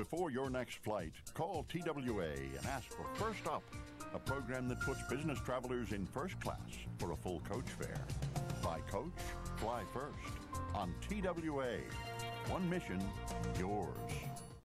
Before your next flight, call TWA and ask for First Up, a program that puts business travelers in first class for a full coach fare. Buy coach, fly first on TWA. One mission, yours.